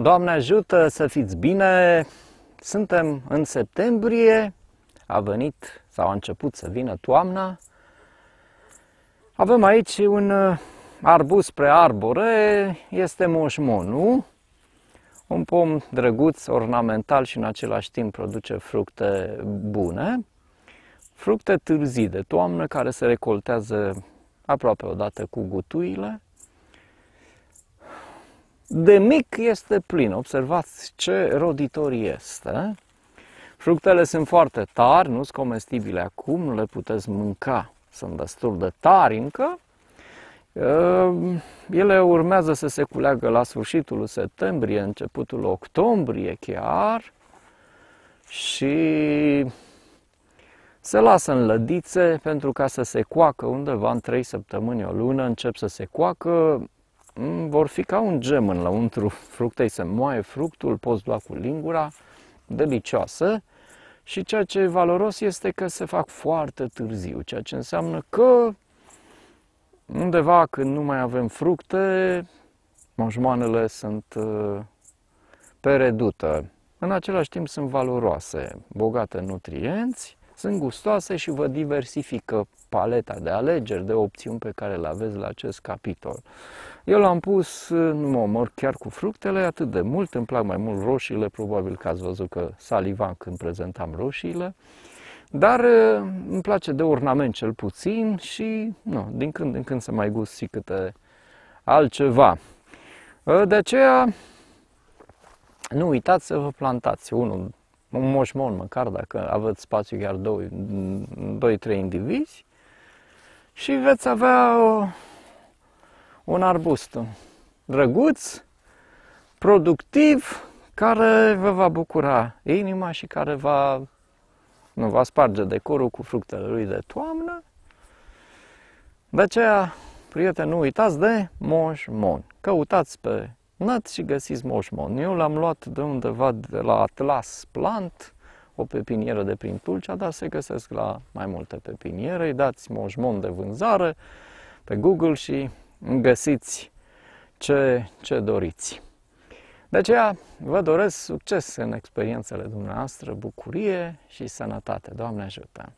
Doamne ajută să fiți bine! Suntem în septembrie, a venit sau a început să vină toamna. Avem aici un uh, arbus spre arbore, este moșmonul, un pom drăguț, ornamental și în același timp produce fructe bune. Fructe târzii de toamnă care se recoltează aproape odată cu gutuile de mic este plin. Observați ce roditor este. Fructele sunt foarte tari, nu sunt comestibile acum, nu le puteți mânca. Sunt destul de tari încă. Ehm, ele urmează să se culeagă la sfârșitul septembrie, începutul octombrie chiar și se lasă în lădițe pentru ca să se coacă undeva în 3 săptămâni, o lună, încep să se coacă, Mm, vor fi ca un gem în lăuntru fructei, se moaie fructul, poți lua cu lingura, delicioasă. Și ceea ce e valoros este că se fac foarte târziu, ceea ce înseamnă că undeva când nu mai avem fructe, moșmoanele sunt uh, pe redută. În același timp sunt valoroase, bogate în nutrienți, sunt gustoase și vă diversifică paleta de alegeri, de opțiuni pe care le aveți la acest capitol. Eu l-am pus, nu mă omor chiar cu fructele atât de mult, îmi plac mai mult roșiile, probabil că ați văzut că salivam când prezentam roșiile, dar uh, îmi place de ornament cel puțin și nu, din când în când să mai gust și câte altceva. Uh, de aceea, nu uitați să vă plantați unul, un moșmon măcar, dacă aveți spațiu chiar 2-3 indivizi și veți avea o un arbust drăguț, productiv, care vă va bucura inima și care va, nu va sparge decorul cu fructele lui de toamnă. De aceea, prieteni, nu uitați de Moș Mon. Căutați pe net și găsiți Moș Mon. Eu l-am luat de undeva de la Atlas Plant, o pepinieră de prin Tulcea, dar se găsesc la mai multe pepiniere. Îi dați Moș Mon de vânzare pe Google și găsiți ce, ce doriți. De aceea vă doresc succes în experiențele dumneavoastră, bucurie și sănătate. Doamne ajută!